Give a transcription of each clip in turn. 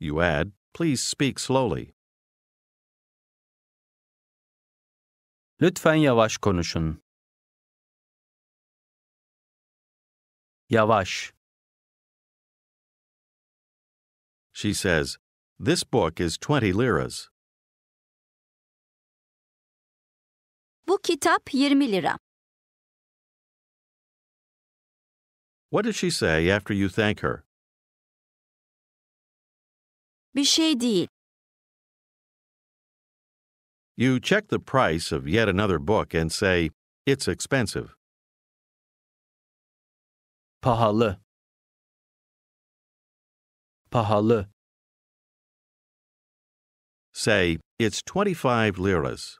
You add, please speak slowly. Lütfen yavaş konuşun. Yavaş. She says, This book is 20 liras. Bu kitap 20 lira. What does she say after you thank her? Bir şey değil. You check the price of yet another book and say, It's expensive. Pahalı. Pahalı. Say, It's 25 liras.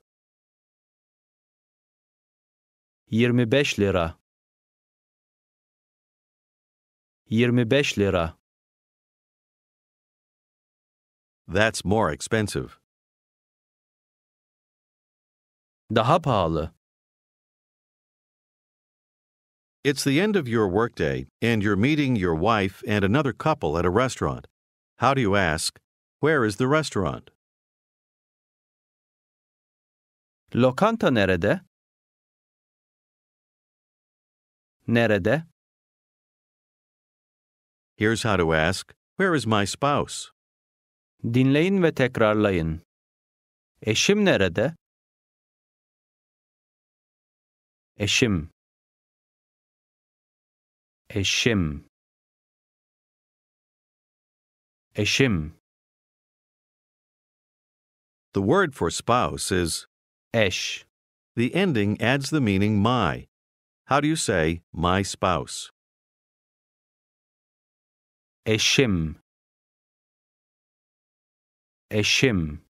25 lira. 25 lira. That's more expensive. Daha pahalı. It's the end of your workday, and you're meeting your wife and another couple at a restaurant. How do you ask, Where is the restaurant? Lokanta nerede? Nerede? Here's how to ask, Where is my spouse? Dinleyin ve tekrarlayın. Eşim nerede? Eşim. Eşim. Eşim. The word for spouse is, Eş. the ending adds the meaning my. How do you say, my spouse? Eşim. Eşim.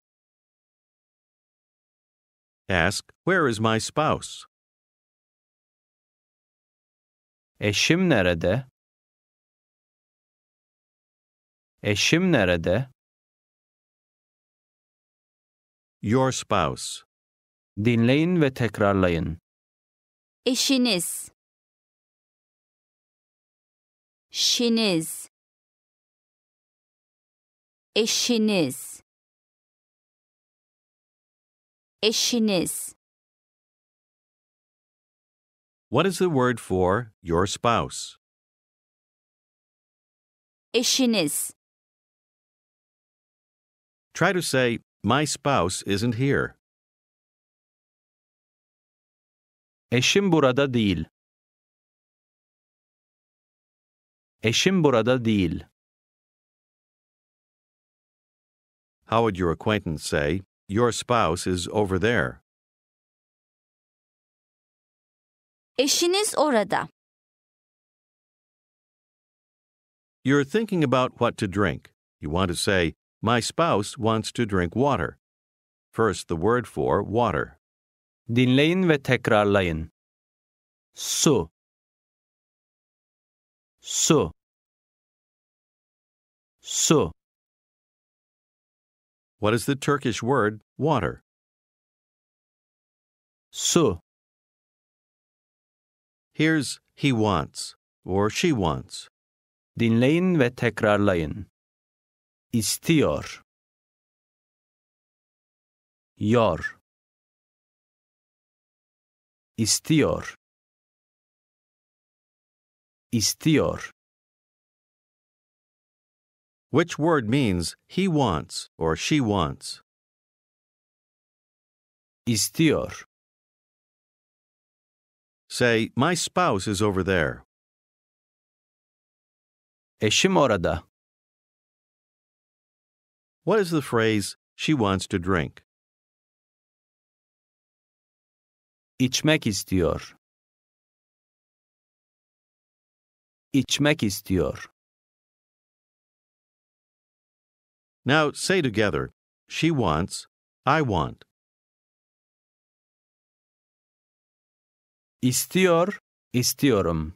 Ask, Where is my spouse? Eşim nerede? Eşim nerede? Your spouse. Dinleyin ve tekrarlayın. Eşiniz. Şiniz. Eşiniz. Eşiniz. What is the word for your spouse? Eşiniz. Try to say, My spouse isn't here. Eşim burada değil. Eşim burada değil. How would your acquaintance say, Your spouse is over there? Eşiniz orada. You're thinking about what to drink. You want to say, My spouse wants to drink water. First, the word for water. Dinleyin ve tekrarlayın. Su. Su. Su. What is the Turkish word water? Su. Here's he wants or she wants. Dinleyin ve tekrarlayın. İstiyor. Yor. İstiyor. İstiyor. Which word means he wants or she wants? İstiyor. Say, My spouse is over there. Eşim orada. What is the phrase, she wants to drink? İçmek istiyor. İçmek istiyor. Now say together, she wants, I want. İstiyor, istiyorum.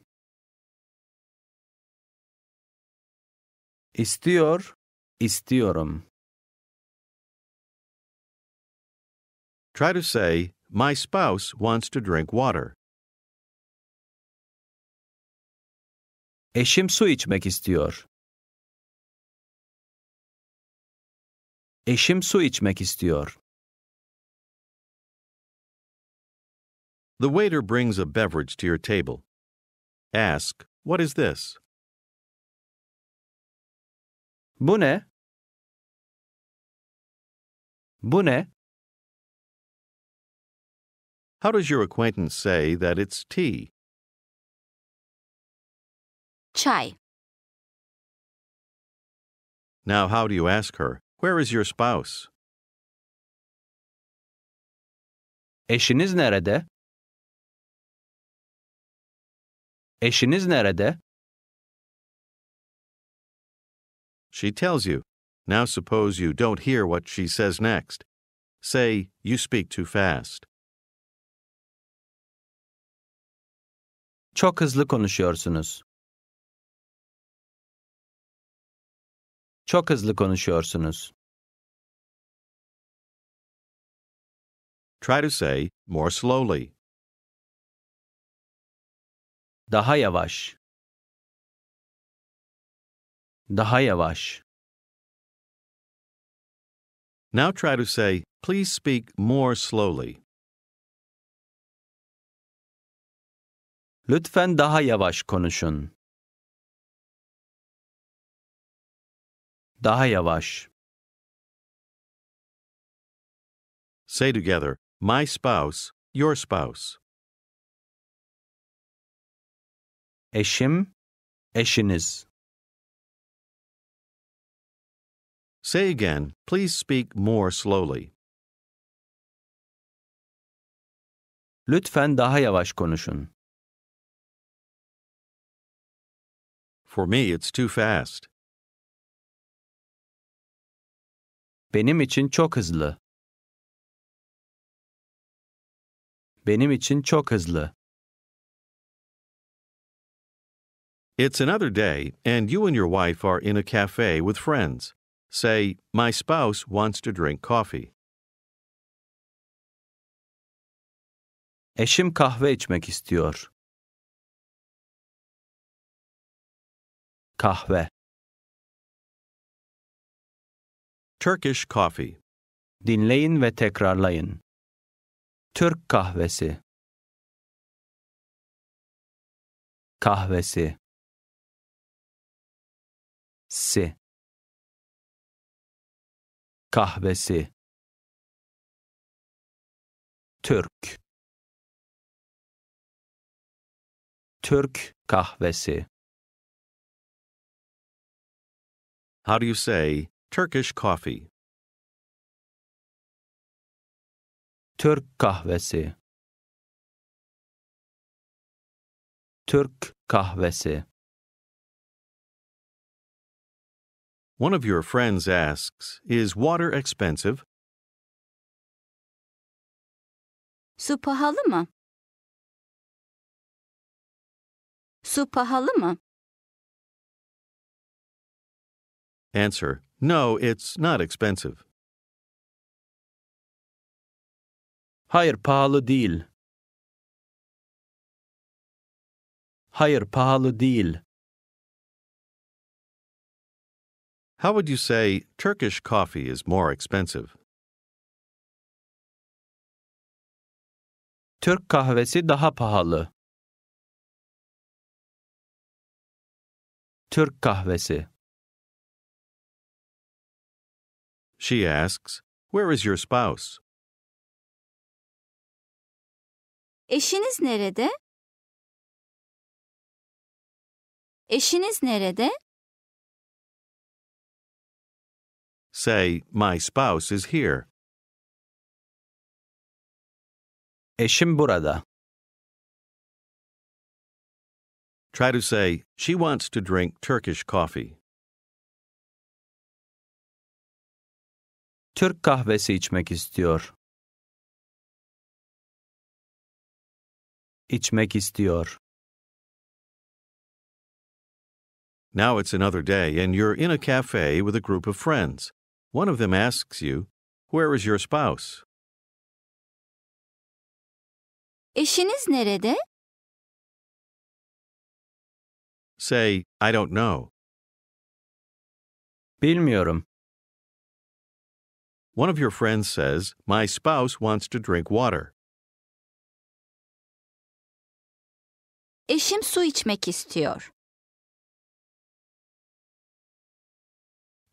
İstiyor, istiyorum. Try to say, My spouse wants to drink water. Eşim su içmek istiyor. Eşim su içmek istiyor. The waiter brings a beverage to your table. Ask, What is this? Bu ne? Bu ne? How does your acquaintance say that it's tea? Çay. Now, how do you ask her, Where is your spouse? Eşiniz nerede? Eşiniz nerede? She tells you. Now, suppose you don't hear what she says next. Say, You speak too fast. Çok hızlı konuşuyorsunuz. Çok hızlı konuşuyorsunuz. Try to say more slowly. Daha yavaş. Daha yavaş. Now try to say, Please speak more slowly. Lütfen daha yavaş konuşun. Daha yavaş. Say together, My spouse, your spouse. Eşim, eşiniz. Say again, Please speak more slowly. Lütfen daha yavaş konuşun. For me, it's too fast. Benim için çok hızlı. Benim için çok hızlı. It's another day, and you and your wife are in a cafe with friends. Say, My spouse wants to drink coffee. Eşim kahve içmek istiyor. Kahve, Turkish coffee. dinleyin ve tekrarlayın. Türk kahvesi. Kahvesi. Si. Kahvesi. Türk. Türk kahvesi. How do you say Turkish coffee? Türk kahvesi. Türk kahvesi. One of your friends asks, Is water expensive? Su pahalı mı? Su pahalı mı? Answer, No, it's not expensive. Hayır pahalı değil. Hayır pahalı değil. How would you say Turkish coffee is more expensive? Türk kahvesi daha pahalı. Türk kahvesi. She asks, Where is your spouse? Eşiniz nerede? Eşiniz nerede? Say, My spouse is here. Eşim burada. Try to say, She wants to drink Turkish coffee. Türk kahvesi içmek istiyor. İçmek istiyor. Now it's another day, and you're in a cafe with a group of friends. One of them asks you, Where is your spouse? Eşiniz nerede? Say, I don't know. Bilmiyorum. One of your friends says, My spouse wants to drink water. Eşim su içmek istiyor.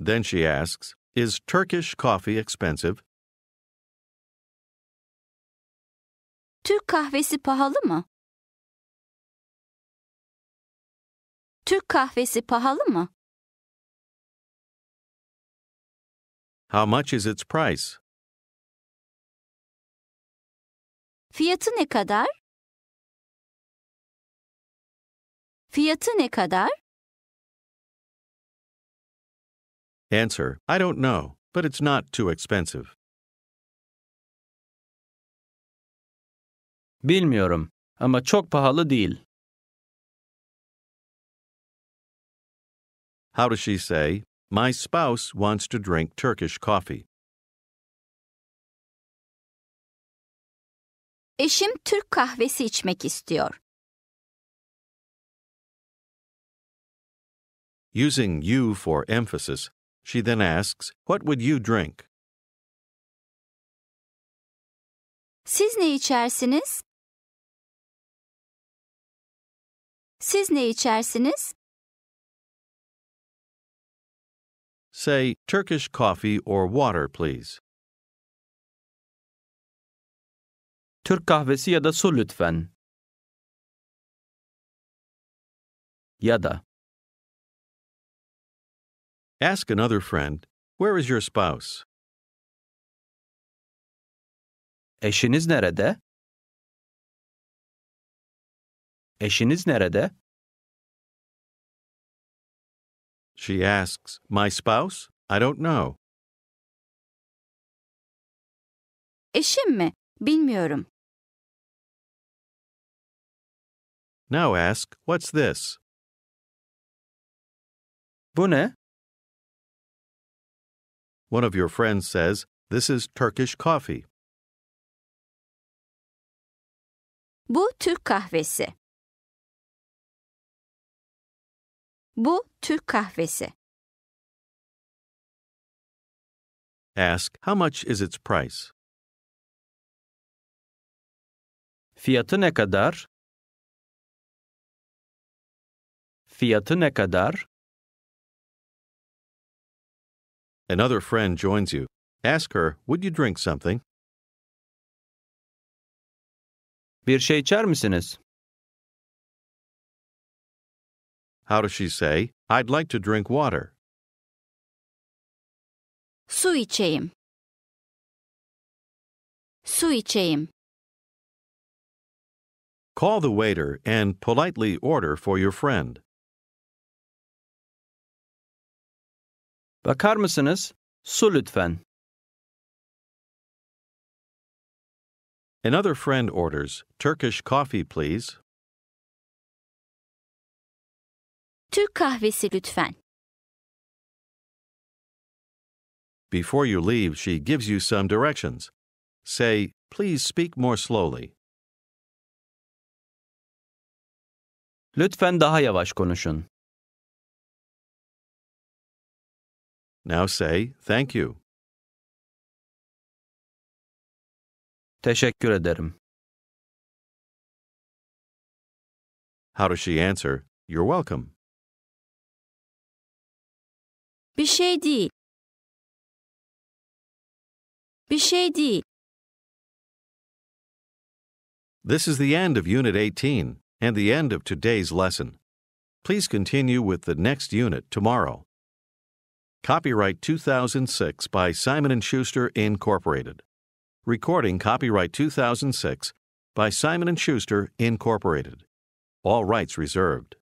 Then she asks, Is Turkish coffee expensive? Türk kahvesi pahalı mı? Türk kahvesi pahalı mı? How much is its price? Fiyatı ne kadar? Fiyatı ne kadar? Answer, I don't know, but it's not too expensive. Bilmiyorum ama çok pahalı değil. How does she say, My spouse wants to drink Turkish coffee? Eşim Türk kahvesi içmek istiyor. Using you for emphasis, she then asks, What would you drink? Siz ne içersiniz? Siz ne içersiniz? Say, Turkish coffee or water, please. Türk kahvesi ya da su lütfen. Ya da Ask another friend, Where is your spouse? eşiniz nerede? Eşiniz nerede? She asks, My spouse? I don't know. Eşim mi? Bilmiyorum. Now ask, What's this? Bu ne? One of your friends says, This is Turkish coffee. Bu Türk kahvesi. Bu Türk kahvesi. Ask, How much is its price? Fiyatı ne kadar? Fiyatı ne kadar? Another friend joins you. Ask her, Would you drink something? Bir şey içer misiniz? How does she say, I'd like to drink water? Su içeyim. Su içeyim. Call the waiter and politely order for your friend. Bakar mısınız? Su lütfen. Another friend orders, Turkish coffee, please. Türk kahvesi lütfen. Before you leave, she gives you some directions. Say, Please speak more slowly. Lütfen daha yavaş konuşun. Now say, Thank you. Teşekkür ederim. How does she answer, You're welcome? Bir şey değil. Bir şey değil. This is the end of Unit 18 and the end of today's lesson. Please continue with the next unit tomorrow. Copyright 2006 by Simon & Schuster Incorporated. Recording copyright 2006 by Simon & Schuster Incorporated. All rights reserved.